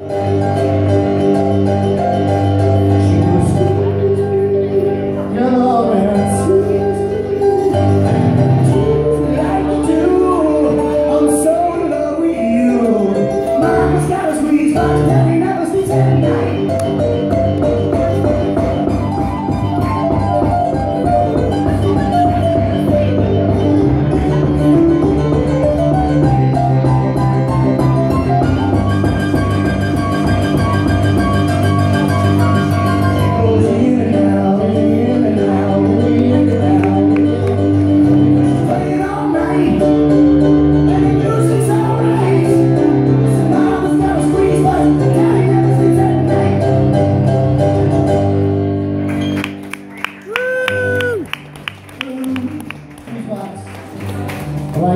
Música Christ.